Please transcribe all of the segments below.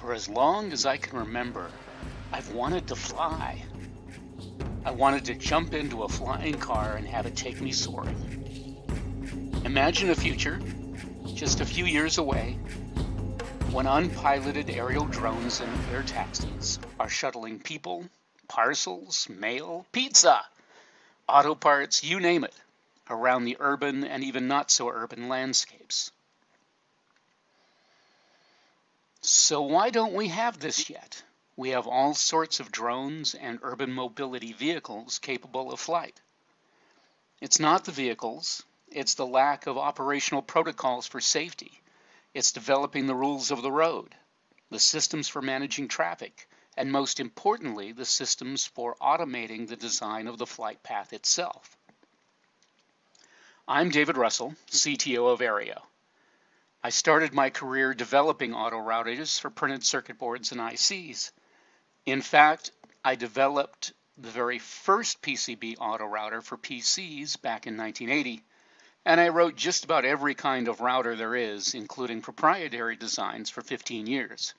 For as long as I can remember, I've wanted to fly. I wanted to jump into a flying car and have it take me soaring. Imagine a future, just a few years away, when unpiloted aerial drones and air taxis are shuttling people, parcels, mail, pizza, auto parts, you name it, around the urban and even not so urban landscapes. So why don't we have this yet? We have all sorts of drones and urban mobility vehicles capable of flight. It's not the vehicles, it's the lack of operational protocols for safety. It's developing the rules of the road, the systems for managing traffic, and most importantly, the systems for automating the design of the flight path itself. I'm David Russell, CTO of Airio. I started my career developing auto routers for printed circuit boards and ICs. In fact, I developed the very first PCB auto router for PCs back in 1980, and I wrote just about every kind of router there is, including proprietary designs, for 15 years.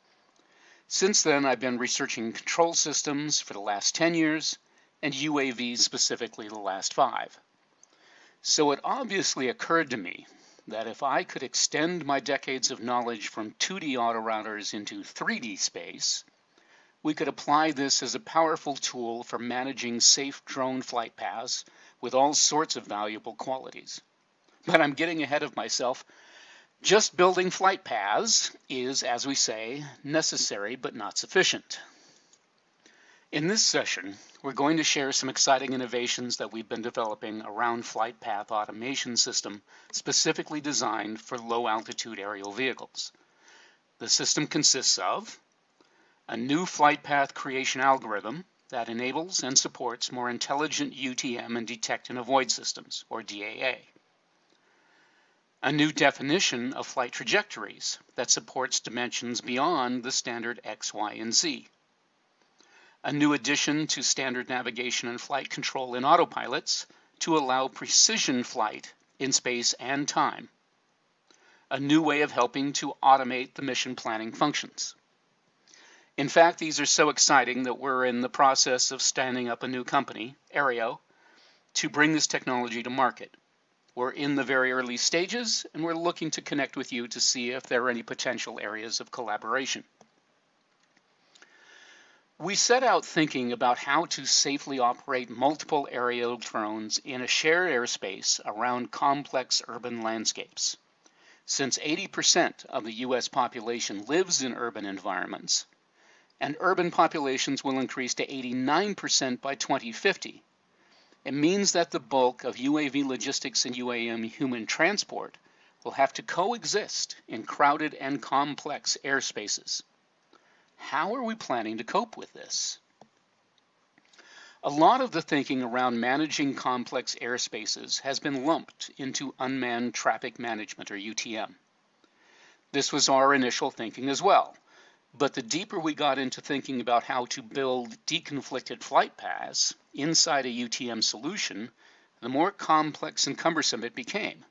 Since then, I've been researching control systems for the last 10 years, and UAVs specifically the last five. So it obviously occurred to me that if I could extend my decades of knowledge from 2D autorouters into 3D space, we could apply this as a powerful tool for managing safe drone flight paths with all sorts of valuable qualities. But I'm getting ahead of myself. Just building flight paths is, as we say, necessary but not sufficient. In this session, we're going to share some exciting innovations that we've been developing around flight path automation system specifically designed for low altitude aerial vehicles. The system consists of a new flight path creation algorithm that enables and supports more intelligent UTM and detect and avoid systems, or DAA. A new definition of flight trajectories that supports dimensions beyond the standard X, Y, and Z a new addition to standard navigation and flight control in autopilots to allow precision flight in space and time, a new way of helping to automate the mission planning functions. In fact, these are so exciting that we're in the process of standing up a new company, Airio, to bring this technology to market. We're in the very early stages and we're looking to connect with you to see if there are any potential areas of collaboration. We set out thinking about how to safely operate multiple aerial drones in a shared airspace around complex urban landscapes. Since 80% of the US population lives in urban environments, and urban populations will increase to 89% by 2050, it means that the bulk of UAV logistics and UAM human transport will have to coexist in crowded and complex airspaces. How are we planning to cope with this? A lot of the thinking around managing complex airspaces has been lumped into unmanned traffic management or UTM. This was our initial thinking as well. But the deeper we got into thinking about how to build deconflicted flight paths inside a UTM solution, the more complex and cumbersome it became.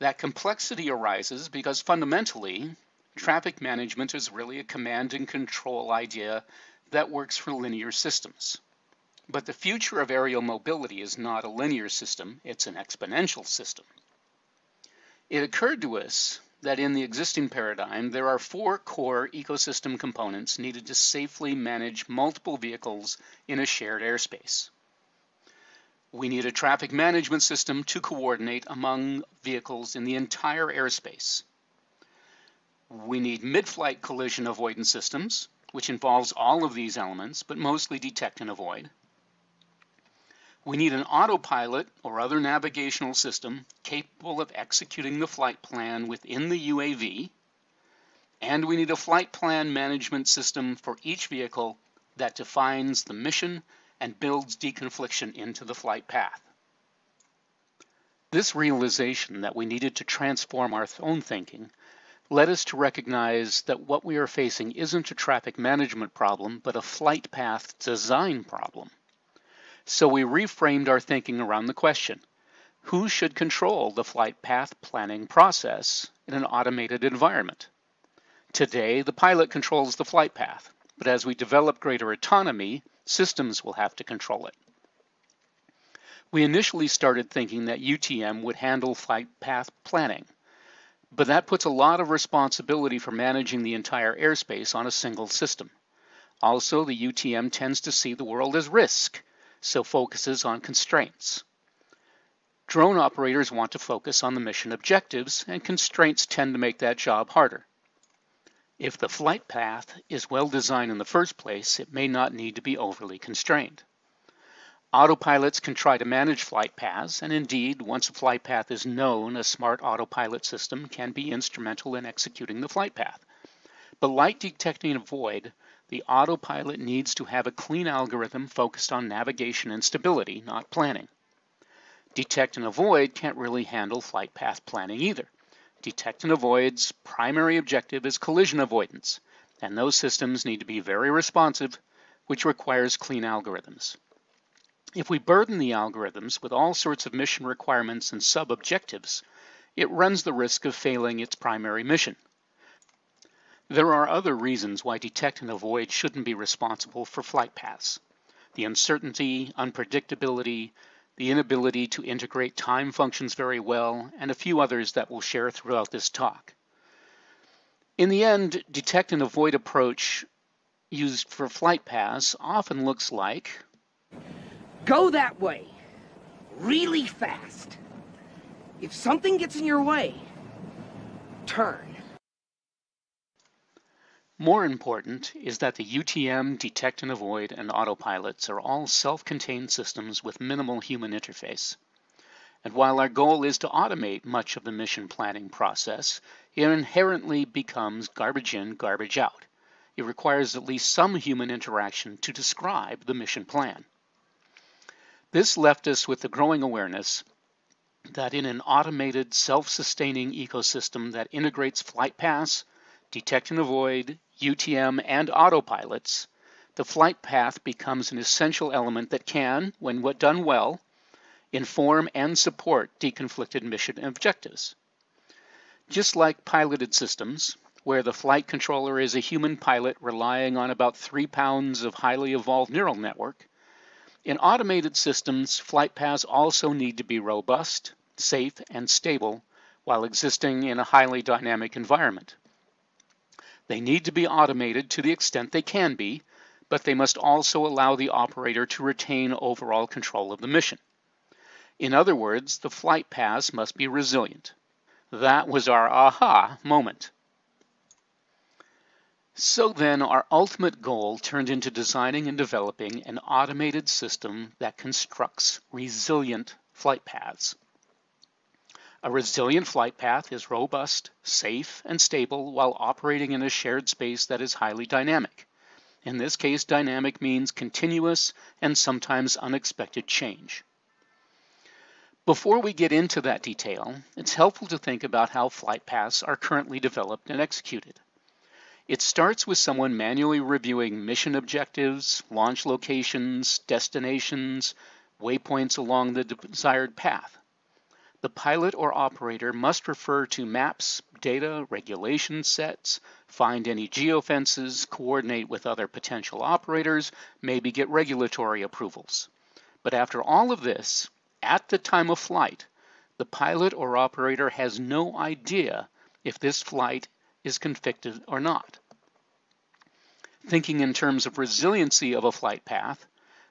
That complexity arises because fundamentally, Traffic management is really a command and control idea that works for linear systems. But the future of aerial mobility is not a linear system, it's an exponential system. It occurred to us that in the existing paradigm, there are four core ecosystem components needed to safely manage multiple vehicles in a shared airspace. We need a traffic management system to coordinate among vehicles in the entire airspace. We need mid-flight collision avoidance systems, which involves all of these elements, but mostly detect and avoid. We need an autopilot or other navigational system capable of executing the flight plan within the UAV. And we need a flight plan management system for each vehicle that defines the mission and builds deconfliction into the flight path. This realization that we needed to transform our own thinking led us to recognize that what we are facing isn't a traffic management problem, but a flight path design problem. So we reframed our thinking around the question, who should control the flight path planning process in an automated environment? Today, the pilot controls the flight path, but as we develop greater autonomy, systems will have to control it. We initially started thinking that UTM would handle flight path planning, but that puts a lot of responsibility for managing the entire airspace on a single system. Also, the UTM tends to see the world as risk, so focuses on constraints. Drone operators want to focus on the mission objectives, and constraints tend to make that job harder. If the flight path is well designed in the first place, it may not need to be overly constrained. Autopilots can try to manage flight paths, and indeed, once a flight path is known, a smart autopilot system can be instrumental in executing the flight path. But like detecting and avoid, the autopilot needs to have a clean algorithm focused on navigation and stability, not planning. Detect and avoid can't really handle flight path planning either. Detect and avoid's primary objective is collision avoidance, and those systems need to be very responsive, which requires clean algorithms. If we burden the algorithms with all sorts of mission requirements and sub-objectives, it runs the risk of failing its primary mission. There are other reasons why detect and avoid shouldn't be responsible for flight paths. The uncertainty, unpredictability, the inability to integrate time functions very well, and a few others that we'll share throughout this talk. In the end, detect and avoid approach used for flight paths often looks like Go that way. Really fast. If something gets in your way, turn. More important is that the UTM, detect and avoid, and autopilots are all self-contained systems with minimal human interface. And while our goal is to automate much of the mission planning process, it inherently becomes garbage in, garbage out. It requires at least some human interaction to describe the mission plan. This left us with the growing awareness that in an automated, self-sustaining ecosystem that integrates flight paths, detect and avoid, UTM, and autopilots, the flight path becomes an essential element that can, when done well, inform and support deconflicted mission objectives. Just like piloted systems, where the flight controller is a human pilot relying on about three pounds of highly evolved neural network, in automated systems, flight paths also need to be robust, safe, and stable while existing in a highly dynamic environment. They need to be automated to the extent they can be, but they must also allow the operator to retain overall control of the mission. In other words, the flight paths must be resilient. That was our aha moment. So then our ultimate goal turned into designing and developing an automated system that constructs resilient flight paths. A resilient flight path is robust, safe, and stable while operating in a shared space that is highly dynamic. In this case, dynamic means continuous and sometimes unexpected change. Before we get into that detail, it's helpful to think about how flight paths are currently developed and executed. It starts with someone manually reviewing mission objectives, launch locations, destinations, waypoints along the desired path. The pilot or operator must refer to maps, data, regulation sets, find any geofences, coordinate with other potential operators, maybe get regulatory approvals. But after all of this, at the time of flight, the pilot or operator has no idea if this flight is convicted or not. Thinking in terms of resiliency of a flight path,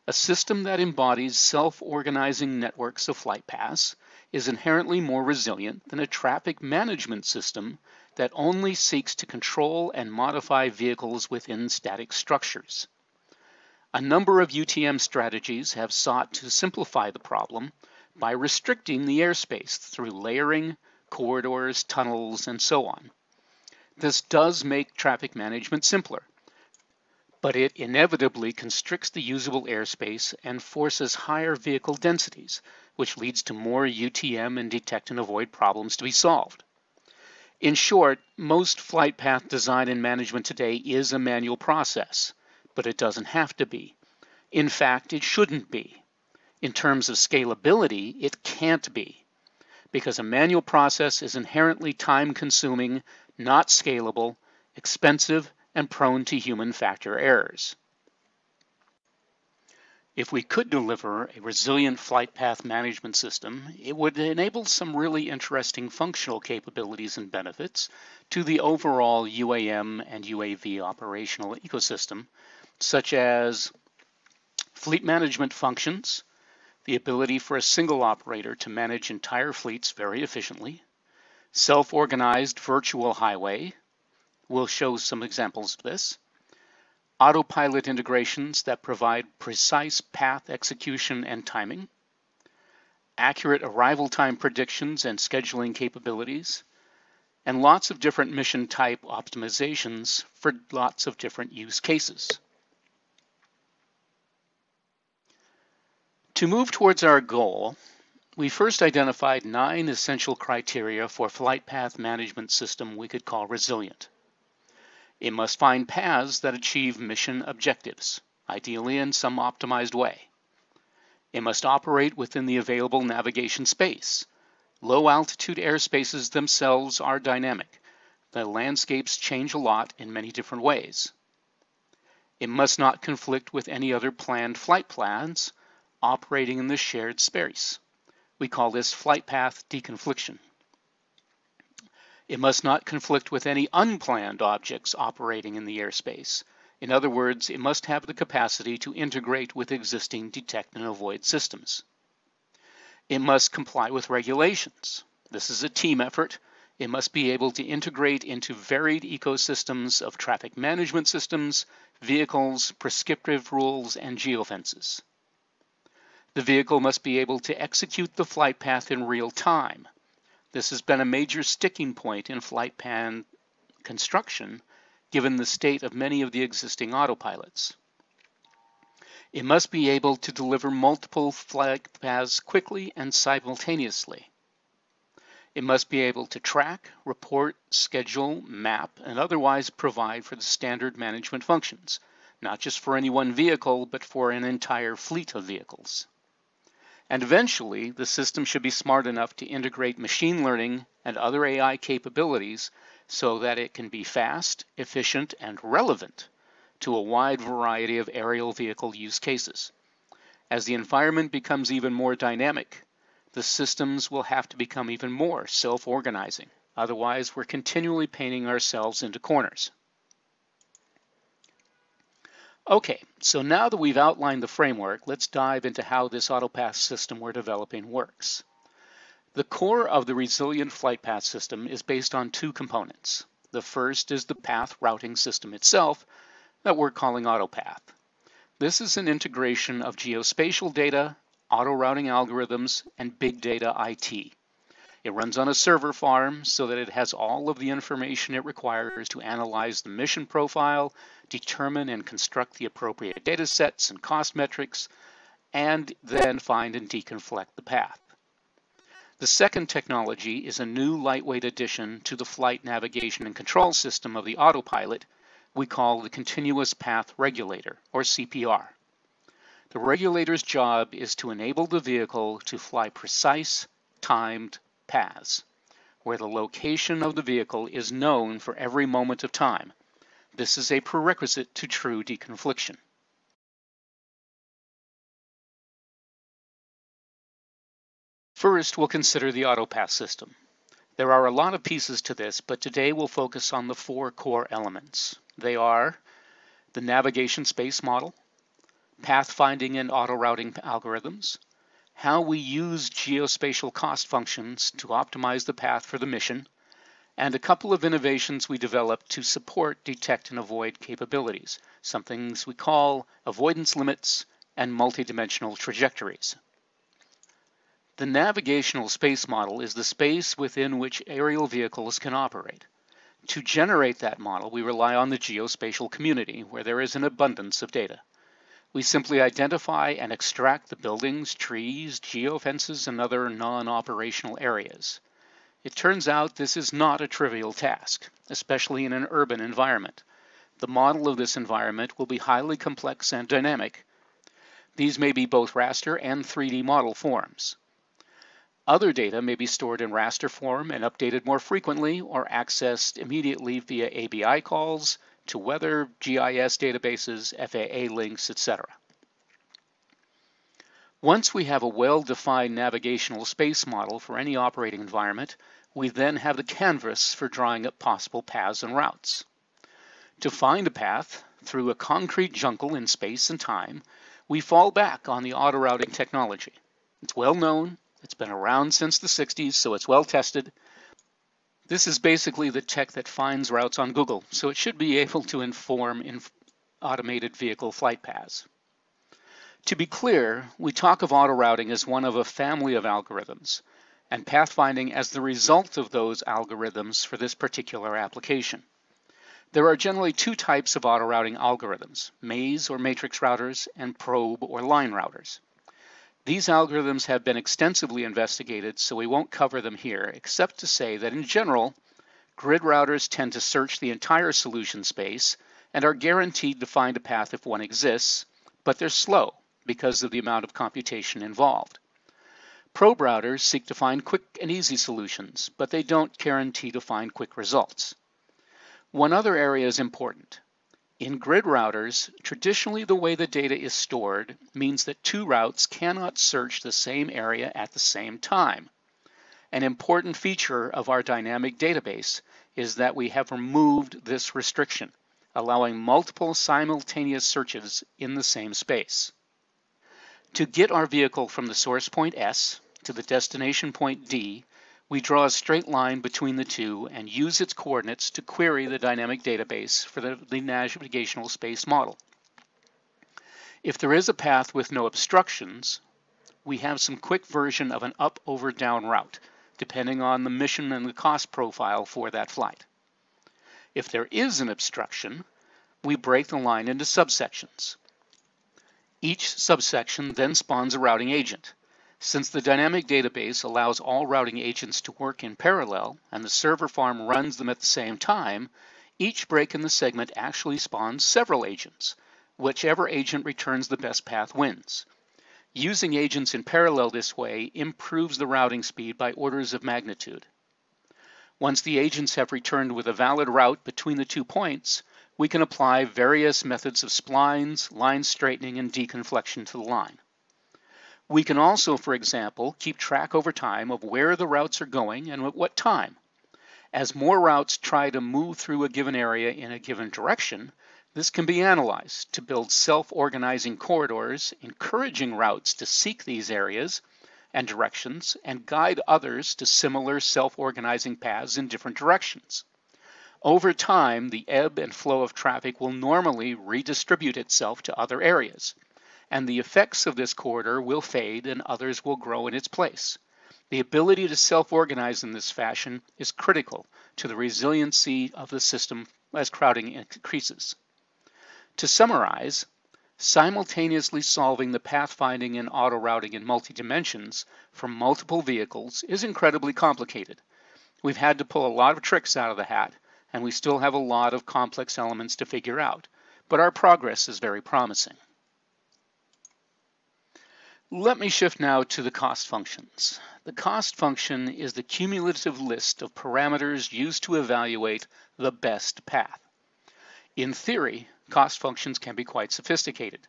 a system that embodies self-organizing networks of flight paths is inherently more resilient than a traffic management system that only seeks to control and modify vehicles within static structures. A number of UTM strategies have sought to simplify the problem by restricting the airspace through layering, corridors, tunnels, and so on. This does make traffic management simpler, but it inevitably constricts the usable airspace and forces higher vehicle densities, which leads to more UTM and detect and avoid problems to be solved. In short, most flight path design and management today is a manual process, but it doesn't have to be. In fact, it shouldn't be. In terms of scalability, it can't be, because a manual process is inherently time consuming, not scalable, expensive, and prone to human factor errors. If we could deliver a resilient flight path management system, it would enable some really interesting functional capabilities and benefits to the overall UAM and UAV operational ecosystem, such as fleet management functions, the ability for a single operator to manage entire fleets very efficiently, self-organized virtual highway, we'll show some examples of this, autopilot integrations that provide precise path execution and timing, accurate arrival time predictions and scheduling capabilities, and lots of different mission type optimizations for lots of different use cases. To move towards our goal, we first identified nine essential criteria for flight path management system we could call resilient. It must find paths that achieve mission objectives, ideally in some optimized way. It must operate within the available navigation space. Low altitude airspaces themselves are dynamic. The landscapes change a lot in many different ways. It must not conflict with any other planned flight plans operating in the shared space. We call this flight path deconfliction. It must not conflict with any unplanned objects operating in the airspace. In other words, it must have the capacity to integrate with existing detect and avoid systems. It must comply with regulations. This is a team effort. It must be able to integrate into varied ecosystems of traffic management systems, vehicles, prescriptive rules, and geofences. The vehicle must be able to execute the flight path in real time. This has been a major sticking point in flight pan construction, given the state of many of the existing autopilots. It must be able to deliver multiple flight paths quickly and simultaneously. It must be able to track, report, schedule, map, and otherwise provide for the standard management functions, not just for any one vehicle, but for an entire fleet of vehicles. And eventually, the system should be smart enough to integrate machine learning and other AI capabilities so that it can be fast, efficient, and relevant to a wide variety of aerial vehicle use cases. As the environment becomes even more dynamic, the systems will have to become even more self-organizing. Otherwise, we're continually painting ourselves into corners. Okay, so now that we've outlined the framework, let's dive into how this autopath system we're developing works. The core of the resilient flight path system is based on two components. The first is the path routing system itself that we're calling AutoPath. This is an integration of geospatial data, auto routing algorithms, and big data IT. It runs on a server farm so that it has all of the information it requires to analyze the mission profile, determine and construct the appropriate data sets and cost metrics, and then find and deconflict the path. The second technology is a new lightweight addition to the flight navigation and control system of the autopilot we call the Continuous Path Regulator, or CPR. The regulator's job is to enable the vehicle to fly precise, timed, paths, where the location of the vehicle is known for every moment of time. This is a prerequisite to true deconfliction. First, we'll consider the autopath system. There are a lot of pieces to this, but today we'll focus on the four core elements. They are the navigation space model, pathfinding and auto routing algorithms, how we use geospatial cost functions to optimize the path for the mission, and a couple of innovations we developed to support detect and avoid capabilities, some things we call avoidance limits and multidimensional trajectories. The navigational space model is the space within which aerial vehicles can operate. To generate that model, we rely on the geospatial community, where there is an abundance of data. We simply identify and extract the buildings, trees, geofences, and other non-operational areas. It turns out this is not a trivial task, especially in an urban environment. The model of this environment will be highly complex and dynamic. These may be both raster and 3D model forms. Other data may be stored in raster form and updated more frequently or accessed immediately via API calls to weather, GIS databases, FAA links, etc. Once we have a well-defined navigational space model for any operating environment, we then have the canvas for drawing up possible paths and routes. To find a path through a concrete jungle in space and time, we fall back on the auto-routing technology. It's well known, it's been around since the 60s, so it's well tested. This is basically the tech that finds routes on Google, so it should be able to inform in automated vehicle flight paths. To be clear, we talk of auto routing as one of a family of algorithms, and pathfinding as the result of those algorithms for this particular application. There are generally two types of auto routing algorithms, maze or matrix routers and probe or line routers. These algorithms have been extensively investigated, so we won't cover them here, except to say that in general, grid routers tend to search the entire solution space and are guaranteed to find a path if one exists, but they're slow because of the amount of computation involved. Probe routers seek to find quick and easy solutions, but they don't guarantee to find quick results. One other area is important. In grid routers, traditionally the way the data is stored means that two routes cannot search the same area at the same time. An important feature of our dynamic database is that we have removed this restriction, allowing multiple simultaneous searches in the same space. To get our vehicle from the source point S to the destination point D, we draw a straight line between the two and use its coordinates to query the dynamic database for the, the navigational space model. If there is a path with no obstructions, we have some quick version of an up over down route, depending on the mission and the cost profile for that flight. If there is an obstruction, we break the line into subsections. Each subsection then spawns a routing agent. Since the dynamic database allows all routing agents to work in parallel and the server farm runs them at the same time, each break in the segment actually spawns several agents. Whichever agent returns the best path wins. Using agents in parallel this way improves the routing speed by orders of magnitude. Once the agents have returned with a valid route between the two points, we can apply various methods of splines, line straightening, and deconfliction to the line. We can also, for example, keep track over time of where the routes are going and at what time. As more routes try to move through a given area in a given direction, this can be analyzed to build self-organizing corridors, encouraging routes to seek these areas and directions and guide others to similar self-organizing paths in different directions. Over time, the ebb and flow of traffic will normally redistribute itself to other areas and the effects of this corridor will fade and others will grow in its place. The ability to self-organize in this fashion is critical to the resiliency of the system as crowding increases. To summarize, simultaneously solving the pathfinding and auto-routing in multi-dimensions for multiple vehicles is incredibly complicated. We've had to pull a lot of tricks out of the hat, and we still have a lot of complex elements to figure out, but our progress is very promising. Let me shift now to the cost functions. The cost function is the cumulative list of parameters used to evaluate the best path. In theory, cost functions can be quite sophisticated.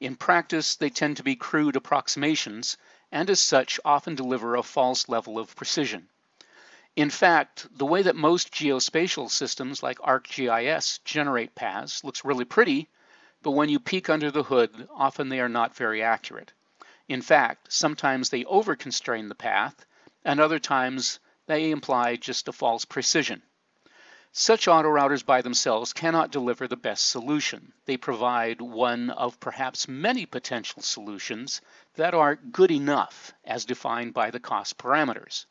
In practice, they tend to be crude approximations and as such often deliver a false level of precision. In fact, the way that most geospatial systems like ArcGIS generate paths looks really pretty, but when you peek under the hood, often they are not very accurate. In fact, sometimes they over-constrain the path, and other times they imply just a false precision. Such autorouters by themselves cannot deliver the best solution. They provide one of perhaps many potential solutions that are good enough as defined by the cost parameters.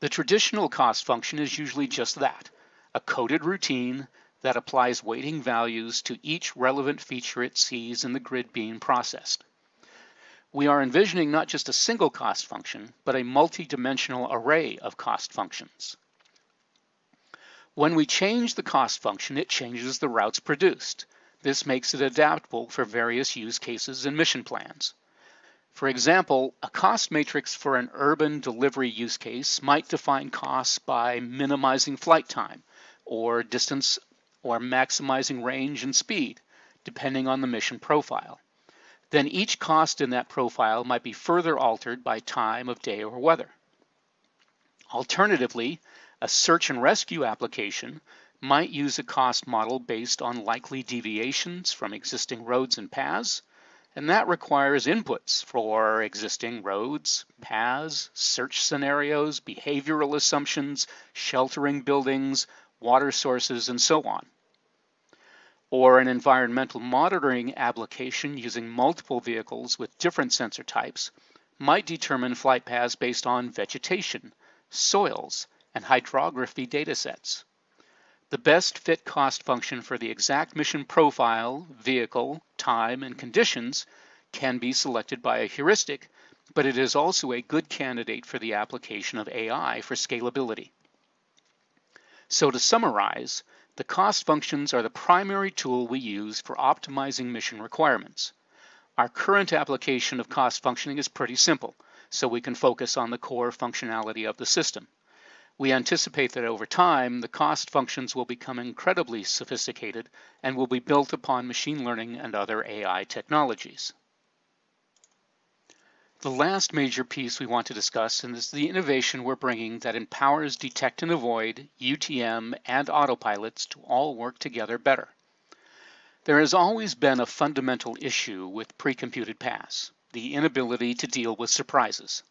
The traditional cost function is usually just that, a coded routine that applies weighting values to each relevant feature it sees in the grid being processed we are envisioning not just a single cost function, but a multi-dimensional array of cost functions. When we change the cost function, it changes the routes produced. This makes it adaptable for various use cases and mission plans. For example, a cost matrix for an urban delivery use case might define costs by minimizing flight time or distance or maximizing range and speed, depending on the mission profile. Then each cost in that profile might be further altered by time of day or weather. Alternatively, a search and rescue application might use a cost model based on likely deviations from existing roads and paths, and that requires inputs for existing roads, paths, search scenarios, behavioral assumptions, sheltering buildings, water sources, and so on. Or an environmental monitoring application using multiple vehicles with different sensor types might determine flight paths based on vegetation, soils, and hydrography datasets. The best fit cost function for the exact mission profile, vehicle, time, and conditions can be selected by a heuristic, but it is also a good candidate for the application of AI for scalability. So to summarize, the cost functions are the primary tool we use for optimizing mission requirements. Our current application of cost functioning is pretty simple, so we can focus on the core functionality of the system. We anticipate that over time, the cost functions will become incredibly sophisticated and will be built upon machine learning and other AI technologies. The last major piece we want to discuss and is the innovation we're bringing that empowers detect and avoid, UTM, and autopilots to all work together better. There has always been a fundamental issue with pre-computed paths, the inability to deal with surprises.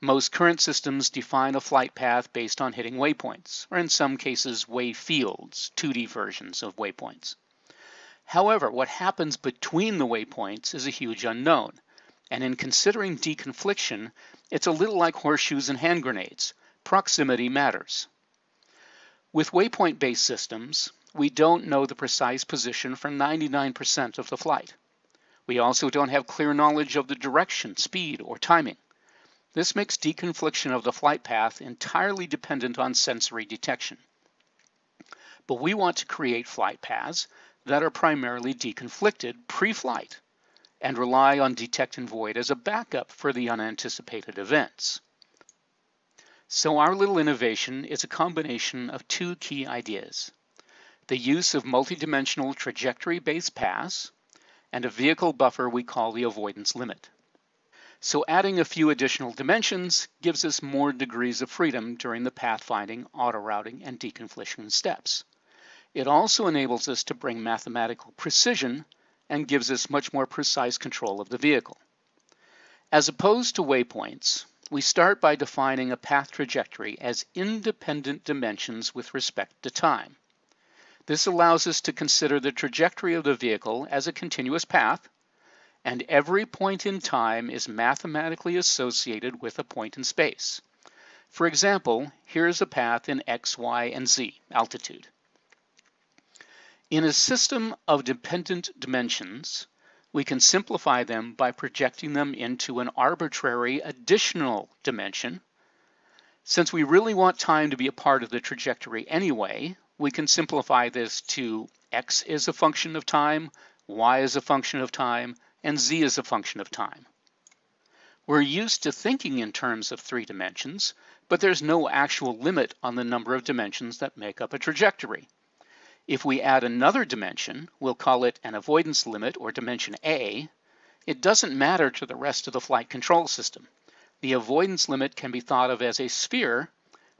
Most current systems define a flight path based on hitting waypoints, or in some cases wayfields, 2D versions of waypoints. However, what happens between the waypoints is a huge unknown, and in considering deconfliction, it's a little like horseshoes and hand grenades. Proximity matters. With waypoint-based systems, we don't know the precise position for 99% of the flight. We also don't have clear knowledge of the direction, speed, or timing. This makes deconfliction of the flight path entirely dependent on sensory detection. But we want to create flight paths that are primarily deconflicted pre-flight and rely on detect and avoid as a backup for the unanticipated events. So our little innovation is a combination of two key ideas. The use of multidimensional trajectory-based paths and a vehicle buffer we call the avoidance limit. So adding a few additional dimensions gives us more degrees of freedom during the pathfinding, auto-routing, and deconfliction steps. It also enables us to bring mathematical precision and gives us much more precise control of the vehicle. As opposed to waypoints, we start by defining a path trajectory as independent dimensions with respect to time. This allows us to consider the trajectory of the vehicle as a continuous path, and every point in time is mathematically associated with a point in space. For example, here is a path in x, y, and z, altitude. In a system of dependent dimensions, we can simplify them by projecting them into an arbitrary additional dimension. Since we really want time to be a part of the trajectory anyway, we can simplify this to x is a function of time, y is a function of time, and z is a function of time. We're used to thinking in terms of three dimensions, but there's no actual limit on the number of dimensions that make up a trajectory. If we add another dimension, we'll call it an avoidance limit or dimension A, it doesn't matter to the rest of the flight control system. The avoidance limit can be thought of as a sphere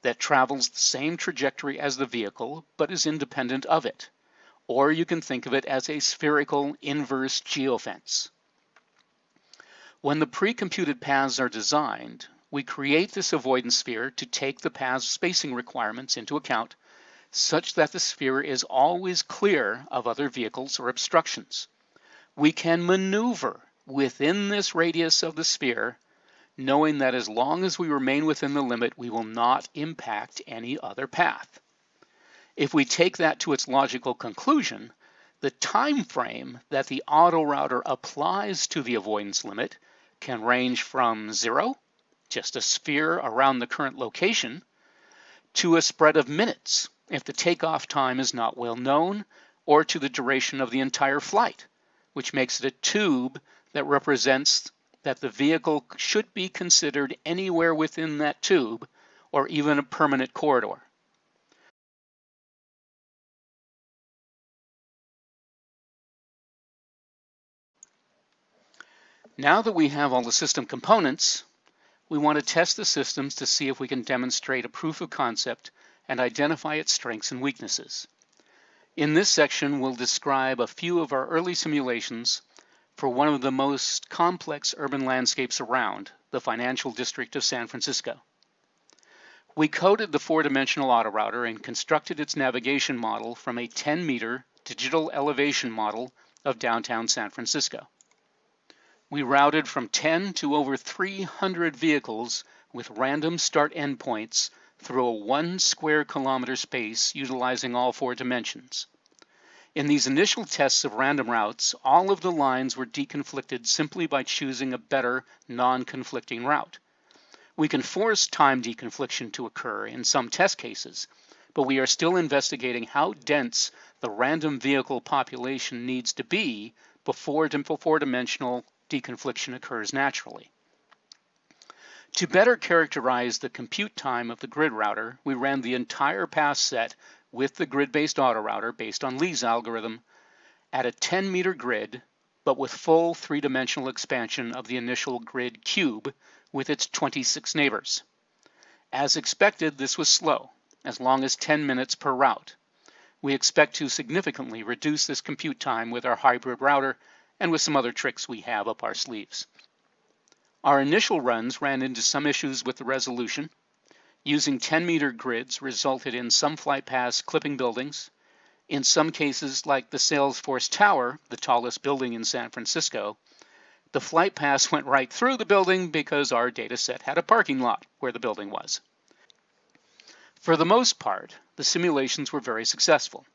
that travels the same trajectory as the vehicle but is independent of it. Or you can think of it as a spherical inverse geofence. When the pre-computed paths are designed, we create this avoidance sphere to take the path's spacing requirements into account such that the sphere is always clear of other vehicles or obstructions. We can maneuver within this radius of the sphere, knowing that as long as we remain within the limit, we will not impact any other path. If we take that to its logical conclusion, the time frame that the auto router applies to the avoidance limit can range from zero, just a sphere around the current location, to a spread of minutes, if the takeoff time is not well known, or to the duration of the entire flight, which makes it a tube that represents that the vehicle should be considered anywhere within that tube or even a permanent corridor. Now that we have all the system components, we want to test the systems to see if we can demonstrate a proof of concept and identify its strengths and weaknesses. In this section, we'll describe a few of our early simulations for one of the most complex urban landscapes around, the financial district of San Francisco. We coded the four-dimensional autorouter and constructed its navigation model from a 10-meter digital elevation model of downtown San Francisco. We routed from 10 to over 300 vehicles with random start endpoints through a one square kilometer space utilizing all four dimensions. In these initial tests of random routes, all of the lines were deconflicted simply by choosing a better non-conflicting route. We can force time deconfliction to occur in some test cases, but we are still investigating how dense the random vehicle population needs to be before four-dimensional deconfliction occurs naturally. To better characterize the compute time of the grid router, we ran the entire path set with the grid-based autorouter based on Lee's algorithm at a 10 meter grid, but with full three-dimensional expansion of the initial grid cube with its 26 neighbors. As expected, this was slow, as long as 10 minutes per route. We expect to significantly reduce this compute time with our hybrid router and with some other tricks we have up our sleeves. Our initial runs ran into some issues with the resolution. Using 10 meter grids resulted in some flight paths clipping buildings. In some cases, like the Salesforce Tower, the tallest building in San Francisco, the flight paths went right through the building because our data set had a parking lot where the building was. For the most part, the simulations were very successful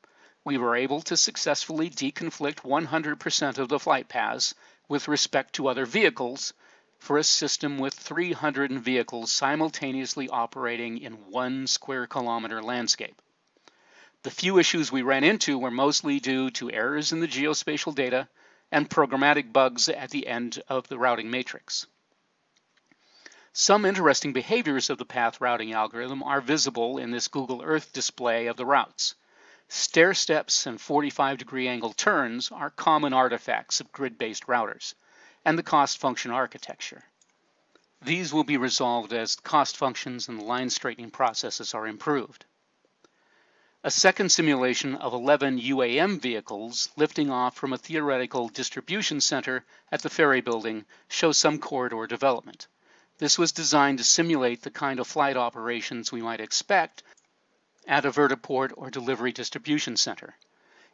we were able to successfully deconflict 100% of the flight paths with respect to other vehicles for a system with 300 vehicles simultaneously operating in one square kilometer landscape. The few issues we ran into were mostly due to errors in the geospatial data and programmatic bugs at the end of the routing matrix. Some interesting behaviors of the path routing algorithm are visible in this Google Earth display of the routes. Stair steps and 45 degree angle turns are common artifacts of grid-based routers and the cost function architecture. These will be resolved as cost functions and line straightening processes are improved. A second simulation of 11 UAM vehicles lifting off from a theoretical distribution center at the ferry building shows some corridor development. This was designed to simulate the kind of flight operations we might expect at a vertiport or delivery distribution center.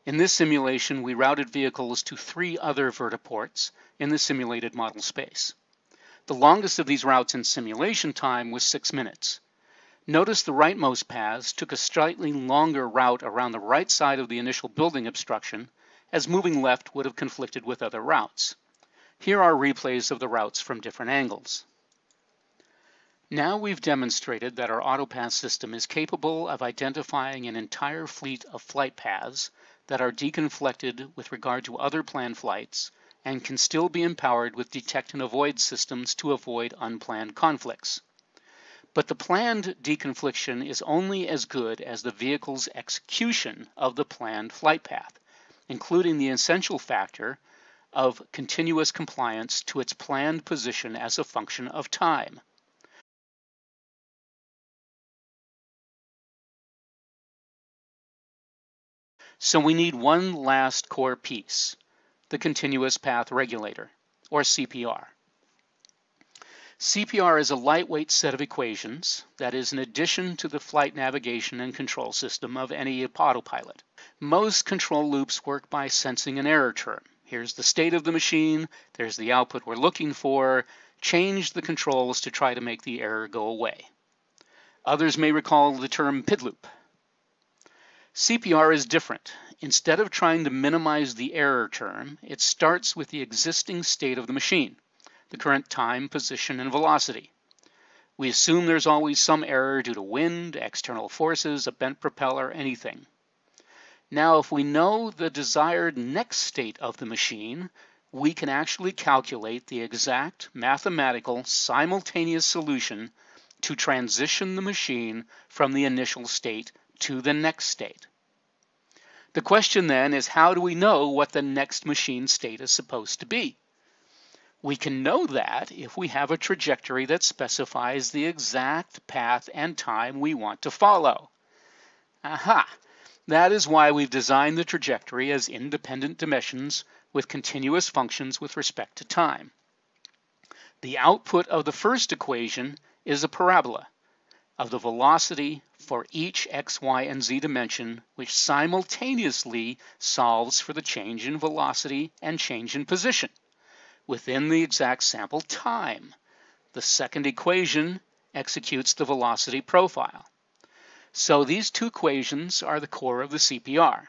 In this simulation, we routed vehicles to three other vertiports in the simulated model space. The longest of these routes in simulation time was six minutes. Notice the rightmost paths took a slightly longer route around the right side of the initial building obstruction, as moving left would have conflicted with other routes. Here are replays of the routes from different angles. Now we've demonstrated that our AutoPath system is capable of identifying an entire fleet of flight paths that are deconflicted with regard to other planned flights and can still be empowered with detect and avoid systems to avoid unplanned conflicts. But the planned deconfliction is only as good as the vehicle's execution of the planned flight path, including the essential factor of continuous compliance to its planned position as a function of time. So we need one last core piece, the continuous path regulator, or CPR. CPR is a lightweight set of equations that is an addition to the flight navigation and control system of any autopilot. Most control loops work by sensing an error term. Here's the state of the machine, there's the output we're looking for, change the controls to try to make the error go away. Others may recall the term PID loop. CPR is different. Instead of trying to minimize the error term, it starts with the existing state of the machine, the current time, position, and velocity. We assume there's always some error due to wind, external forces, a bent propeller, anything. Now, if we know the desired next state of the machine, we can actually calculate the exact mathematical simultaneous solution to transition the machine from the initial state to the next state. The question then is how do we know what the next machine state is supposed to be? We can know that if we have a trajectory that specifies the exact path and time we want to follow. Aha! That is why we've designed the trajectory as independent dimensions with continuous functions with respect to time. The output of the first equation is a parabola of the velocity for each x, y, and z dimension, which simultaneously solves for the change in velocity and change in position within the exact sample time. The second equation executes the velocity profile. So these two equations are the core of the CPR.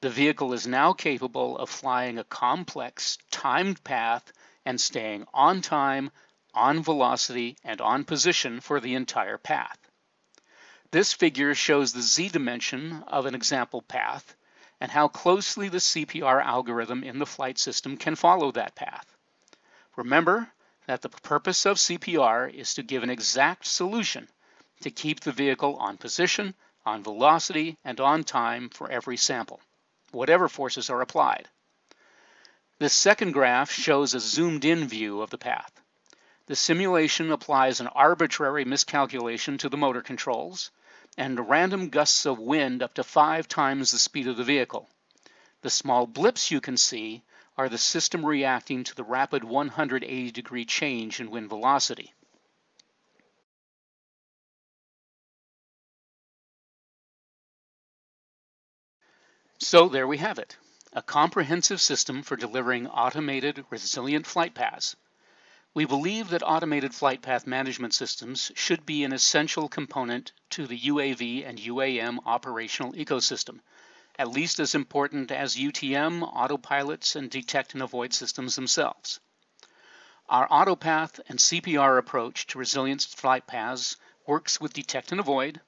The vehicle is now capable of flying a complex timed path and staying on time, on velocity, and on position for the entire path. This figure shows the z dimension of an example path and how closely the CPR algorithm in the flight system can follow that path. Remember that the purpose of CPR is to give an exact solution to keep the vehicle on position, on velocity, and on time for every sample whatever forces are applied. This second graph shows a zoomed in view of the path. The simulation applies an arbitrary miscalculation to the motor controls and random gusts of wind up to five times the speed of the vehicle. The small blips you can see are the system reacting to the rapid 180 degree change in wind velocity. So there we have it, a comprehensive system for delivering automated, resilient flight paths. We believe that automated flight path management systems should be an essential component to the UAV and UAM operational ecosystem, at least as important as UTM, autopilots, and detect and avoid systems themselves. Our AutoPath and CPR approach to resilient flight paths works with detect and avoid,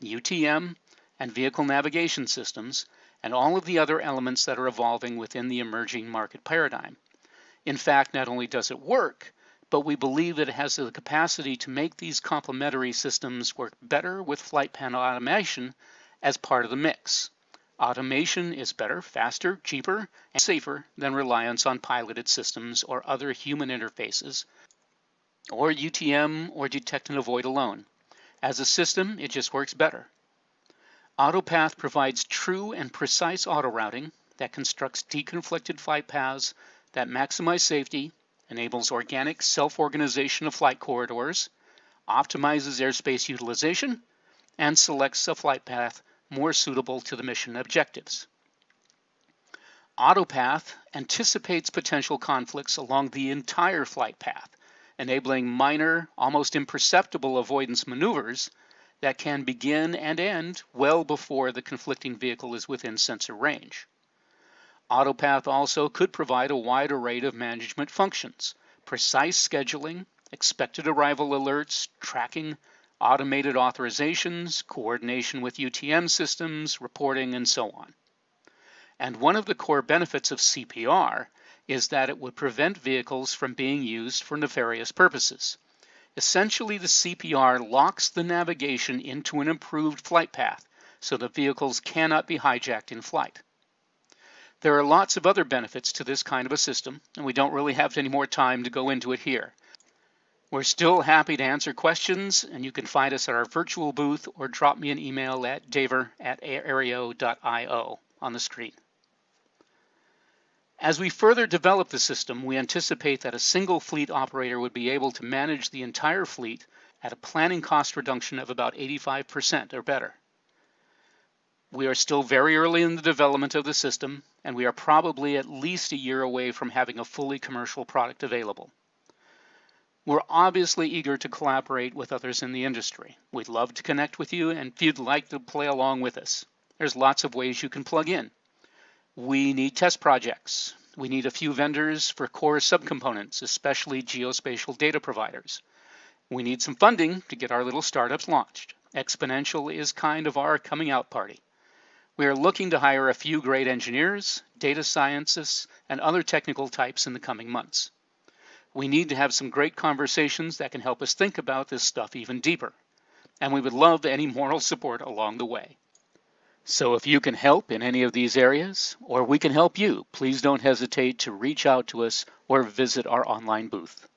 UTM, and vehicle navigation systems and all of the other elements that are evolving within the emerging market paradigm. In fact, not only does it work, but we believe that it has the capacity to make these complementary systems work better with flight plan automation as part of the mix. Automation is better, faster, cheaper, and safer than reliance on piloted systems or other human interfaces, or UTM or detect and avoid alone. As a system, it just works better. AutoPath provides true and precise auto routing that constructs deconflicted flight paths that maximize safety, enables organic self-organization of flight corridors, optimizes airspace utilization, and selects a flight path more suitable to the mission objectives. AutoPath anticipates potential conflicts along the entire flight path, enabling minor, almost imperceptible avoidance maneuvers that can begin and end well before the conflicting vehicle is within sensor range. AutoPath also could provide a wide array of management functions, precise scheduling, expected arrival alerts, tracking, automated authorizations, coordination with UTM systems, reporting, and so on. And one of the core benefits of CPR is that it would prevent vehicles from being used for nefarious purposes. Essentially, the CPR locks the navigation into an improved flight path so the vehicles cannot be hijacked in flight. There are lots of other benefits to this kind of a system, and we don't really have any more time to go into it here. We're still happy to answer questions, and you can find us at our virtual booth or drop me an email at daver at airio.io on the screen. As we further develop the system, we anticipate that a single fleet operator would be able to manage the entire fleet at a planning cost reduction of about 85% or better. We are still very early in the development of the system, and we are probably at least a year away from having a fully commercial product available. We're obviously eager to collaborate with others in the industry. We'd love to connect with you, and if you'd like to play along with us, there's lots of ways you can plug in. We need test projects. We need a few vendors for core subcomponents, especially geospatial data providers. We need some funding to get our little startups launched. Xponential is kind of our coming out party. We are looking to hire a few great engineers, data scientists, and other technical types in the coming months. We need to have some great conversations that can help us think about this stuff even deeper. And we would love any moral support along the way. So if you can help in any of these areas, or we can help you, please don't hesitate to reach out to us or visit our online booth.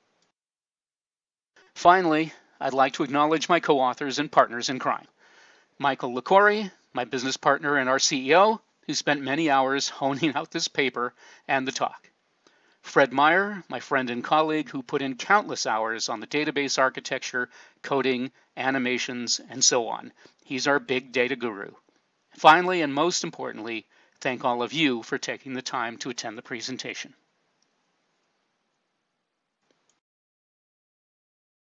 Finally, I'd like to acknowledge my co-authors and partners in crime. Michael Licori, my business partner and our CEO, who spent many hours honing out this paper and the talk. Fred Meyer, my friend and colleague who put in countless hours on the database architecture, coding, animations, and so on. He's our big data guru. Finally, and most importantly, thank all of you for taking the time to attend the presentation.